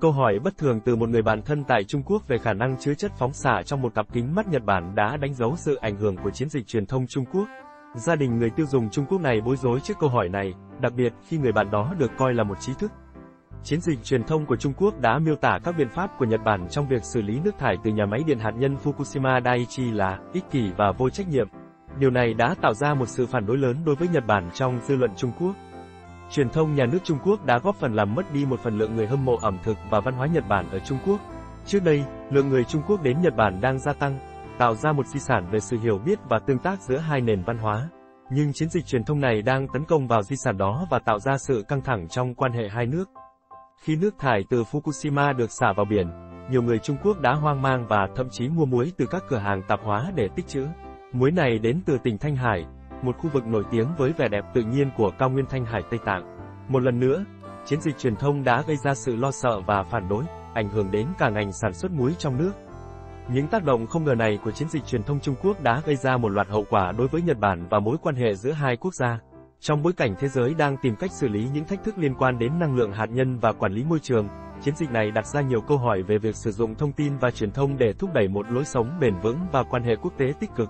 Câu hỏi bất thường từ một người bạn thân tại Trung Quốc về khả năng chứa chất phóng xạ trong một cặp kính mắt Nhật Bản đã đánh dấu sự ảnh hưởng của chiến dịch truyền thông Trung Quốc. Gia đình người tiêu dùng Trung Quốc này bối rối trước câu hỏi này, đặc biệt khi người bạn đó được coi là một trí thức. Chiến dịch truyền thông của Trung Quốc đã miêu tả các biện pháp của Nhật Bản trong việc xử lý nước thải từ nhà máy điện hạt nhân Fukushima Daiichi là ích kỷ và vô trách nhiệm. Điều này đã tạo ra một sự phản đối lớn đối với Nhật Bản trong dư luận Trung Quốc. Truyền thông nhà nước Trung Quốc đã góp phần làm mất đi một phần lượng người hâm mộ ẩm thực và văn hóa Nhật Bản ở Trung Quốc. Trước đây, lượng người Trung Quốc đến Nhật Bản đang gia tăng, tạo ra một di sản về sự hiểu biết và tương tác giữa hai nền văn hóa. Nhưng chiến dịch truyền thông này đang tấn công vào di sản đó và tạo ra sự căng thẳng trong quan hệ hai nước. Khi nước thải từ Fukushima được xả vào biển, nhiều người Trung Quốc đã hoang mang và thậm chí mua muối từ các cửa hàng tạp hóa để tích trữ. Muối này đến từ tỉnh Thanh Hải, một khu vực nổi tiếng với vẻ đẹp tự nhiên của cao nguyên Thanh Hải Tây Tạng. Một lần nữa, chiến dịch truyền thông đã gây ra sự lo sợ và phản đối, ảnh hưởng đến cả ngành sản xuất muối trong nước. Những tác động không ngờ này của chiến dịch truyền thông Trung Quốc đã gây ra một loạt hậu quả đối với Nhật Bản và mối quan hệ giữa hai quốc gia. Trong bối cảnh thế giới đang tìm cách xử lý những thách thức liên quan đến năng lượng hạt nhân và quản lý môi trường, chiến dịch này đặt ra nhiều câu hỏi về việc sử dụng thông tin và truyền thông để thúc đẩy một lối sống bền vững và quan hệ quốc tế tích cực.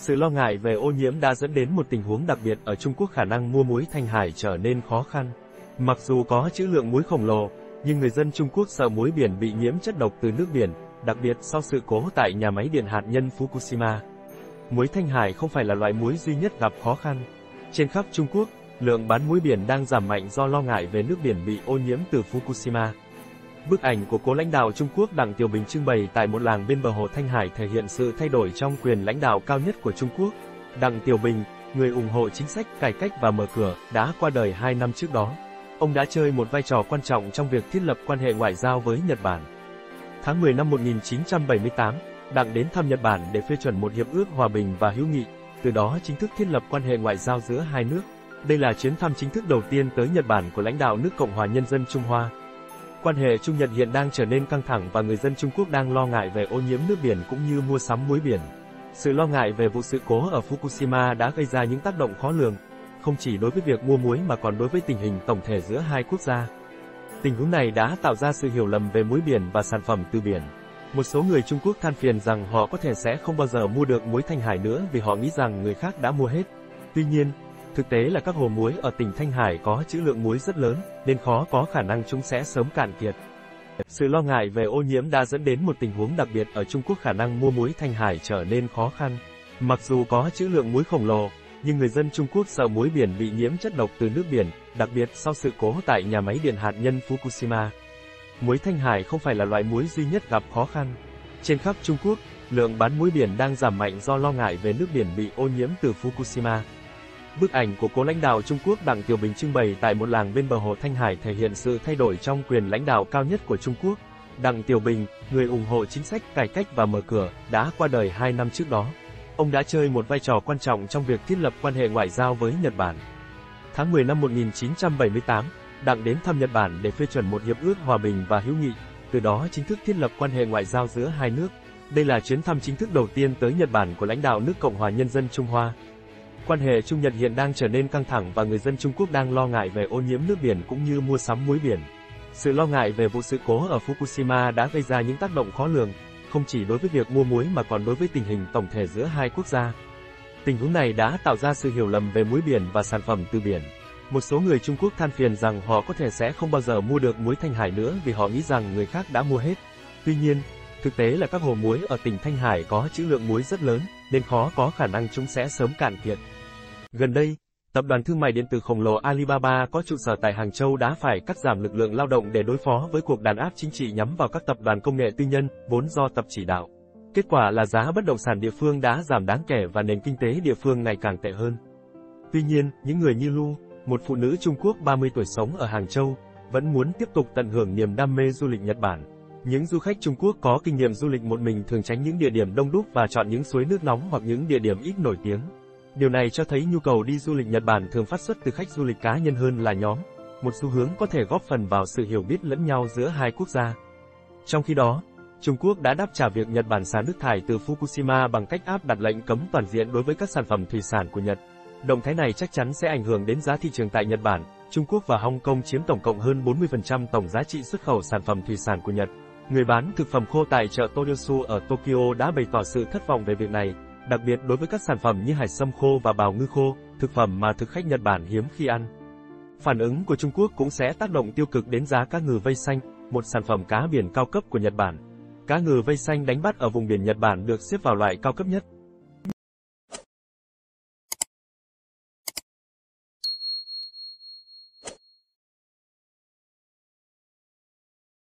Sự lo ngại về ô nhiễm đã dẫn đến một tình huống đặc biệt ở Trung Quốc khả năng mua muối Thanh Hải trở nên khó khăn. Mặc dù có trữ lượng muối khổng lồ, nhưng người dân Trung Quốc sợ muối biển bị nhiễm chất độc từ nước biển, đặc biệt sau sự cố tại nhà máy điện hạt nhân Fukushima. Muối Thanh Hải không phải là loại muối duy nhất gặp khó khăn. Trên khắp Trung Quốc, lượng bán muối biển đang giảm mạnh do lo ngại về nước biển bị ô nhiễm từ Fukushima. Bức ảnh của cố lãnh đạo Trung Quốc Đặng Tiểu Bình trưng bày tại một làng bên bờ hồ Thanh Hải thể hiện sự thay đổi trong quyền lãnh đạo cao nhất của Trung Quốc. Đặng Tiểu Bình, người ủng hộ chính sách cải cách và mở cửa, đã qua đời hai năm trước đó. Ông đã chơi một vai trò quan trọng trong việc thiết lập quan hệ ngoại giao với Nhật Bản. Tháng 10 năm 1978, Đặng đến thăm Nhật Bản để phê chuẩn một hiệp ước hòa bình và hữu nghị, từ đó chính thức thiết lập quan hệ ngoại giao giữa hai nước. Đây là chuyến thăm chính thức đầu tiên tới Nhật Bản của lãnh đạo nước Cộng hòa Nhân dân Trung Hoa. Quan hệ Trung Nhật hiện đang trở nên căng thẳng và người dân Trung Quốc đang lo ngại về ô nhiễm nước biển cũng như mua sắm muối biển. Sự lo ngại về vụ sự cố ở Fukushima đã gây ra những tác động khó lường, không chỉ đối với việc mua muối mà còn đối với tình hình tổng thể giữa hai quốc gia. Tình huống này đã tạo ra sự hiểu lầm về muối biển và sản phẩm từ biển. Một số người Trung Quốc than phiền rằng họ có thể sẽ không bao giờ mua được muối Thanh Hải nữa vì họ nghĩ rằng người khác đã mua hết. Tuy nhiên, thực tế là các hồ muối ở tỉnh Thanh Hải có trữ lượng muối rất lớn, nên khó có khả năng chúng sẽ sớm cạn kiệt. Sự lo ngại về ô nhiễm đã dẫn đến một tình huống đặc biệt ở Trung Quốc khả năng mua muối Thanh Hải trở nên khó khăn. Mặc dù có trữ lượng muối khổng lồ, nhưng người dân Trung Quốc sợ muối biển bị nhiễm chất độc từ nước biển, đặc biệt sau sự cố tại nhà máy điện hạt nhân Fukushima. Muối Thanh Hải không phải là loại muối duy nhất gặp khó khăn. Trên khắp Trung Quốc, lượng bán muối biển đang giảm mạnh do lo ngại về nước biển bị ô nhiễm từ Fukushima. Bức ảnh của cố lãnh đạo Trung Quốc Đặng Tiểu Bình trưng bày tại một làng bên bờ hồ Thanh Hải thể hiện sự thay đổi trong quyền lãnh đạo cao nhất của Trung Quốc. Đặng Tiểu Bình, người ủng hộ chính sách cải cách và mở cửa, đã qua đời hai năm trước đó. Ông đã chơi một vai trò quan trọng trong việc thiết lập quan hệ ngoại giao với Nhật Bản. Tháng 10 năm 1978, Đặng đến thăm Nhật Bản để phê chuẩn một hiệp ước hòa bình và hữu nghị, từ đó chính thức thiết lập quan hệ ngoại giao giữa hai nước. Đây là chuyến thăm chính thức đầu tiên tới Nhật Bản của lãnh đạo nước Cộng hòa Nhân dân Trung Hoa. Quan hệ Trung Nhật hiện đang trở nên căng thẳng và người dân Trung Quốc đang lo ngại về ô nhiễm nước biển cũng như mua sắm muối biển. Sự lo ngại về vụ sự cố ở Fukushima đã gây ra những tác động khó lường, không chỉ đối với việc mua muối mà còn đối với tình hình tổng thể giữa hai quốc gia. Tình huống này đã tạo ra sự hiểu lầm về muối biển và sản phẩm từ biển. Một số người Trung Quốc than phiền rằng họ có thể sẽ không bao giờ mua được muối Thanh Hải nữa vì họ nghĩ rằng người khác đã mua hết. Tuy nhiên, thực tế là các hồ muối ở tỉnh Thanh Hải có trữ lượng muối rất lớn, nên khó có khả năng chúng sẽ sớm cạn kiệt. Gần đây, tập đoàn thương mại điện tử khổng lồ Alibaba có trụ sở tại Hàng Châu đã phải cắt giảm lực lượng lao động để đối phó với cuộc đàn áp chính trị nhắm vào các tập đoàn công nghệ tư nhân, vốn do tập chỉ đạo. Kết quả là giá bất động sản địa phương đã giảm đáng kể và nền kinh tế địa phương ngày càng tệ hơn. Tuy nhiên, những người như Lu, một phụ nữ Trung Quốc 30 tuổi sống ở Hàng Châu, vẫn muốn tiếp tục tận hưởng niềm đam mê du lịch Nhật Bản. Những du khách Trung Quốc có kinh nghiệm du lịch một mình thường tránh những địa điểm đông đúc và chọn những suối nước nóng hoặc những địa điểm ít nổi tiếng. Điều này cho thấy nhu cầu đi du lịch Nhật Bản thường phát xuất từ khách du lịch cá nhân hơn là nhóm, một xu hướng có thể góp phần vào sự hiểu biết lẫn nhau giữa hai quốc gia. Trong khi đó, Trung Quốc đã đáp trả việc Nhật Bản xả nước thải từ Fukushima bằng cách áp đặt lệnh cấm toàn diện đối với các sản phẩm thủy sản của Nhật. Động thái này chắc chắn sẽ ảnh hưởng đến giá thị trường tại Nhật Bản, Trung Quốc và Hong Kong chiếm tổng cộng hơn 40% tổng giá trị xuất khẩu sản phẩm thủy sản của Nhật. Người bán thực phẩm khô tại chợ Toyosu ở Tokyo đã bày tỏ sự thất vọng về việc này, đặc biệt đối với các sản phẩm như hải sâm khô và bào ngư khô, thực phẩm mà thực khách Nhật Bản hiếm khi ăn. Phản ứng của Trung Quốc cũng sẽ tác động tiêu cực đến giá cá ngừ vây xanh, một sản phẩm cá biển cao cấp của Nhật Bản. Cá ngừ vây xanh đánh bắt ở vùng biển Nhật Bản được xếp vào loại cao cấp nhất,